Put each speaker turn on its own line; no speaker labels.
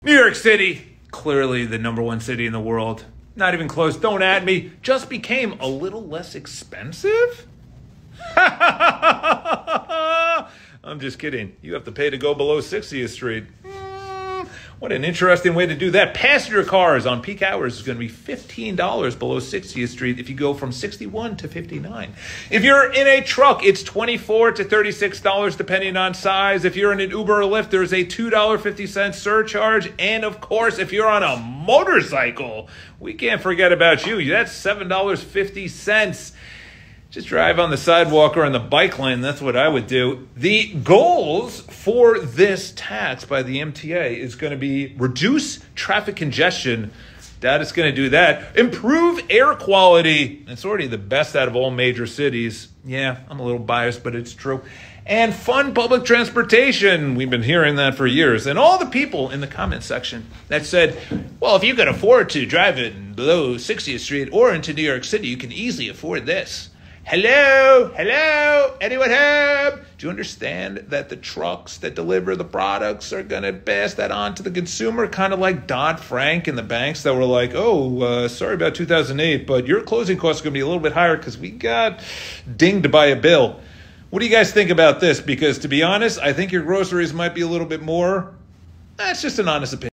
New York City, clearly the number one city in the world. Not even close, don't at me. Just became a little less expensive? I'm just kidding. You have to pay to go below 60th Street. What an interesting way to do that. Passenger cars on peak hours is going to be $15 below 60th Street if you go from 61 to 59. If you're in a truck, it's 24 to $36 depending on size. If you're in an Uber or Lyft, there's a $2.50 surcharge. And of course, if you're on a motorcycle, we can't forget about you. That's $7.50 just drive on the sidewalk or on the bike lane. That's what I would do. The goals for this tax by the MTA is going to be reduce traffic congestion. That is going to do that. Improve air quality. It's already the best out of all major cities. Yeah, I'm a little biased, but it's true. And fund public transportation. We've been hearing that for years. And all the people in the comment section that said, well, if you can afford to drive it below 60th Street or into New York City, you can easily afford this. Hello, hello, anyone home? Do you understand that the trucks that deliver the products are going to pass that on to the consumer? Kind of like Dodd Frank and the banks that were like, oh, uh, sorry about 2008, but your closing costs are going to be a little bit higher because we got dinged by a bill. What do you guys think about this? Because to be honest, I think your groceries might be a little bit more. That's just an honest opinion.